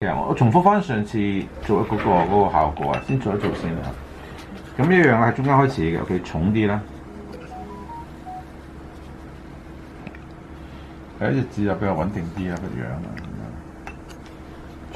我重複翻上次做嗰、個嗰、個效果啊，先做一做先啦。咁呢樣係中間開始嘅，OK，重啲啦。係一隻字就比較穩定啲啊，個樣啊，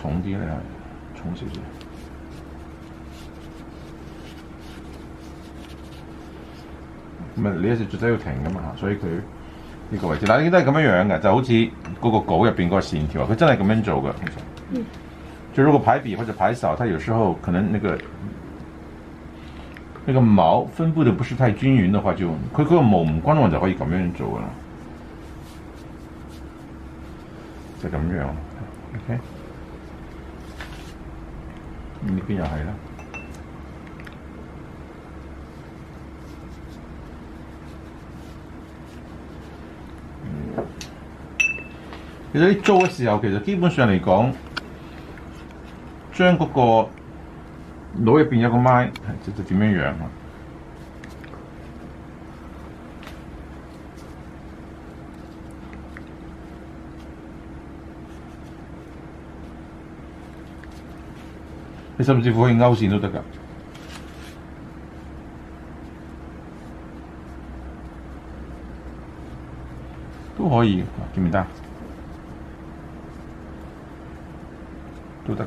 重啲咧係重少少。咁啊，你一隻雀仔要停噶嘛，所以佢呢個位置，嗱，呢都係咁樣樣嘅，就好似嗰個稿入边嗰個線條，佢真係咁樣做嘅。就如果排比或者排扫，它有时候可能那个那个毛分布的不是太均匀的话，就佢嗰個毛唔均勻就可以咁样做啦，就咁样，OK，呢边又系啦。其实你做嘅时候，其实基本上嚟讲，將嗰個腦入邊有個麥，就就點樣樣啊？你甚至乎可以勾線都得㗎，都可以，見唔得？都得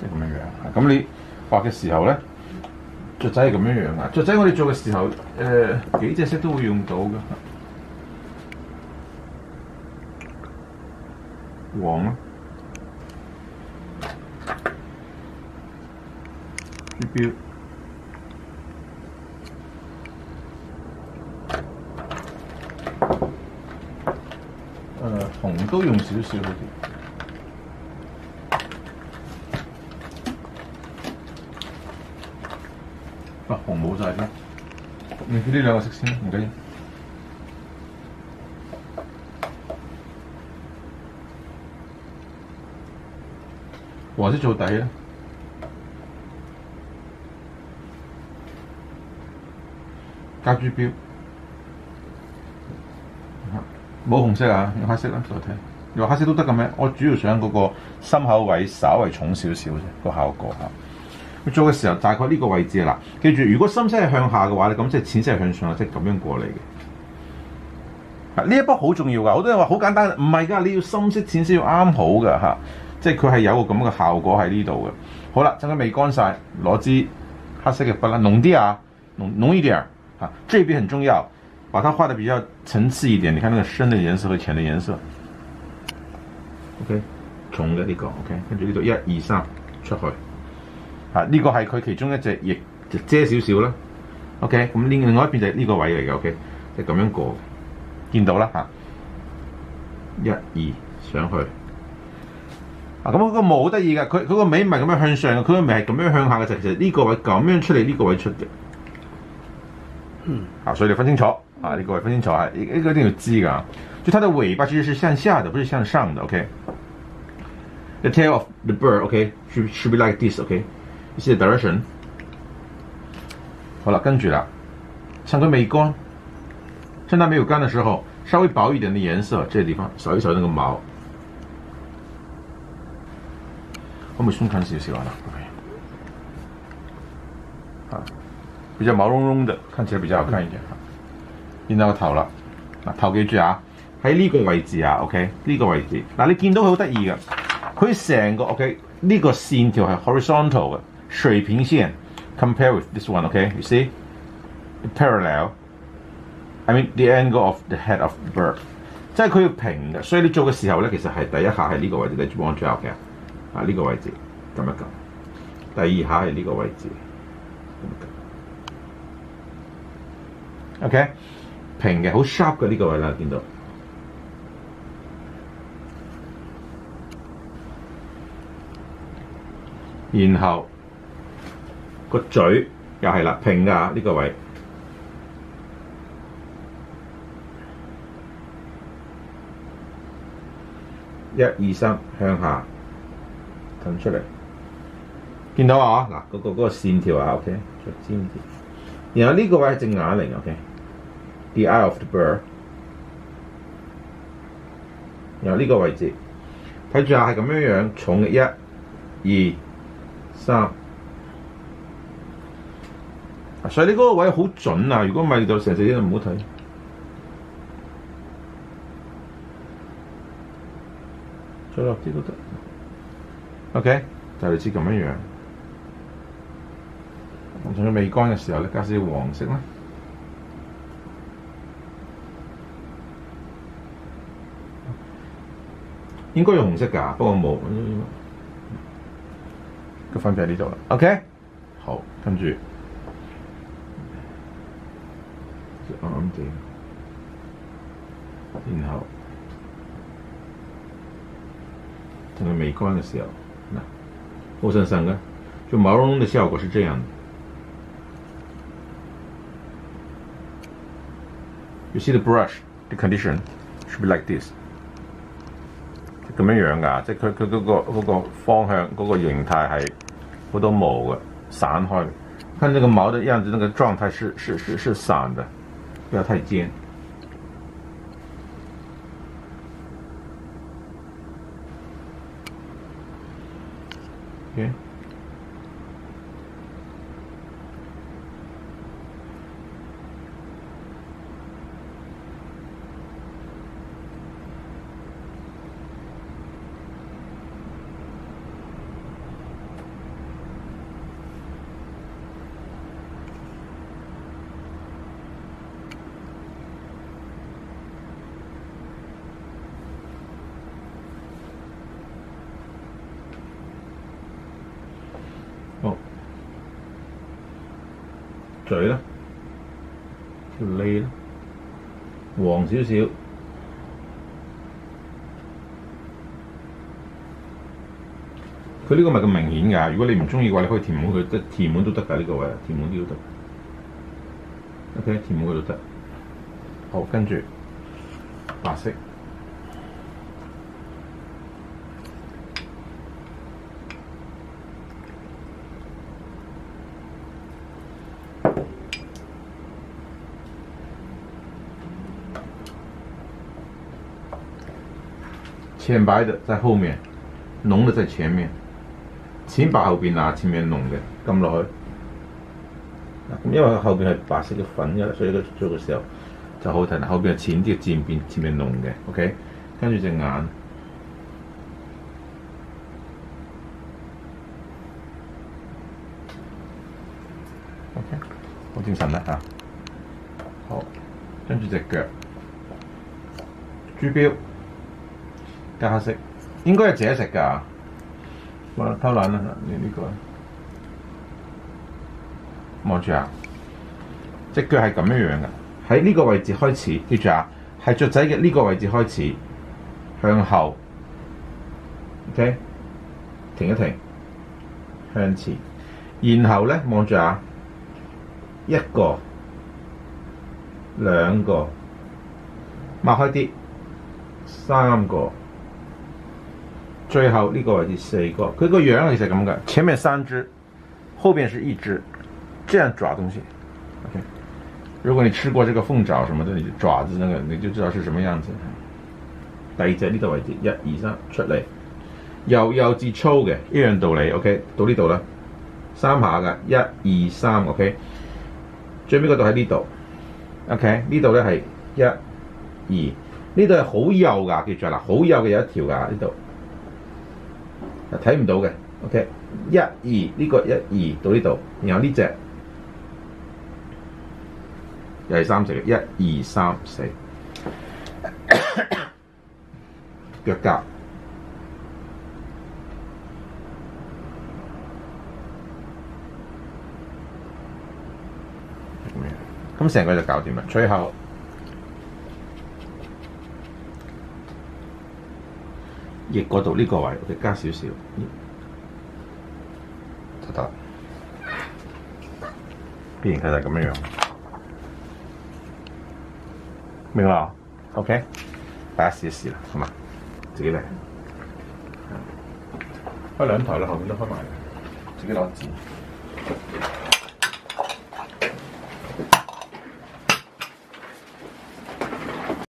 即係咁樣樣。咁你畫嘅時候咧，雀仔係咁樣樣啊。雀仔我哋做嘅時候，誒、幾隻色都會用到嘅。黃啦，豬標，誒、紅都用少少啲。啊，紅冇晒添，你呢兩個色先，唔緊要。黃色做底啦，加豬標，冇紅色啊，用黑色啦，再睇。你話黑色都得嘅咩？我主要想嗰個心口位稍為重少少啫，個效果嚇。做嘅時候大概呢個位置啦。記住，如果深色係向下嘅話咧，咁即係淺色係向上，即係咁樣過嚟嘅。啊，呢一筆好重要㗎，好多人話好簡單，唔係㗎，你要深色淺色要啱好㗎嚇，即係佢係有個咁嘅效果喺呢度嘅。好啦，趁佢未乾晒，攞支黑色嘅筆啦，濃啲啊，濃濃一點啊，這邊很重要，把它畫得比較層次一點。你看那個深的顏色和淺的顏色。OK，重嘅呢個 OK，跟住呢度一二三出去。啊！呢、個係佢其中一隻翼，就遮少少啦。OK，咁另另外一邊就係呢個位嚟嘅。OK，就咁樣過，見到啦嚇。一二上去。啊，咁嗰個毛好得意㗎，佢佢個尾唔係咁樣向上嘅，佢個尾係咁樣向下嘅，就其實呢個位咁樣出嚟，呢、個位出嘅。嗯，啊，所以你分清楚啊，呢、個位分清楚啊，呢、呢個一定要知㗎。就它的尾巴其實是向下的，不是向上的。OK。The tail of the bird, OK, should should be like this, OK. You see the direction？好了，跟住啦，趁佢未乾，趁它没有干的时候，稍微薄一点的颜色，這個地方扫一扫那个毛，可唔可以鬆近少少啊？OK，啊，比较毛茸茸的，看起来比较好看一點。然後個頭啦，嗱頭記住啊，喺呢个位置啊，OK，呢个位置，嗱你见到佢好得意嘅，佢成个 OK 呢個線條係 horizontal 嘅。水平线，compare with this one. Okay, you see，parallel。I mean the angle of the head of bird. 即係佢要平嘅，所以你做嘅時候咧，其實係第一下係呢個位置，你望住下嘅，啊呢個位置撳一撳，第二下係呢個位置撳一撳，OK 平嘅，好 sharp 嘅呢個位啦，見到。然後個嘴又係啦，平㗎呢個位。一二三向下騰出嚟，見到啊？嗱，嗰、個嗰、個線條啊，OK，再尖啲。然後呢個位係隻眼嚟，OK，the、eye of the bird。然後呢個位置，睇住啊，係咁樣樣，重嘅一、二、三。所以你嗰個位好準啊！如果唔係就成隻嘢唔好睇。再落啲都得。OK，就類似咁樣樣。咁仲要未乾嘅時候咧，加少少黃色啦。應該用紅色㗎，不過冇。個分別喺呢度啦。OK，好，跟住啱啱地，然後等佢未乾嘅時候，嗱，活生生嘅，就毛茸茸的效果是這樣的。You see the brush, the condition should be like this。咁樣樣㗎，即係佢佢嗰個嗰個方向嗰、個形態係好多毛嘅散開。看這個毛的樣子，那個狀態是是是是散的，不要太尖。OK。好，嘴咧，條脷咧，黃少少。佢呢個咪咁明顯㗎。如果你唔中意嘅話，你可以填滿佢，即填滿都得㗎。呢、個位填滿啲都得。OK，填滿佢都得。好，跟住白色。浅白的在后面，浓的在前面。淺白后边啊，前面浓嘅，撳落去。嗱咁因為後邊係白色嘅粉嘅，所以佢做嘅时候就好睇。後邊係淺啲嘅漸變，前面濃嘅。OK，跟住只眼。精神啦。好，跟住隻腳，豬標。加色，應該係自己食㗎。哇！偷懶啦，你呢、個望住啊！隻腳係咁樣樣噶，喺呢個位置開始，記住啊，係雀仔嘅呢個位置開始向後，OK，停一停，向前，然後咧望住啊，一個、兩個，擘開啲，三個。最後呢個位置四個，佢個樣其實咁嘅，前面三隻，後邊是一隻，這樣抓東西。OK，如果你吃過這個鳳爪什麼的，你爪子那個你就知道是什麼樣子。第二隻呢度位置，一二三出嚟，由幼至粗嘅一樣道理。OK，到呢度啦，三下嘅一二三。OK，最尾嗰度喺呢度。OK，呢度咧係一二，呢度係好幼噶，記住啦，好幼嘅有一條噶呢度。睇唔到嘅，OK，一二呢個一二到呢度，然後呢隻。又係三隻嘅，一二三四，腳甲，咁成個就搞掂啦，最後翼嗰度呢個位我哋加少少，嗯，就得，必然佢就咁樣樣，明啦，OK，大家試一試啦，好嘛，自己嚟，開兩台啦，後面都開埋。嘅，自己攞紙。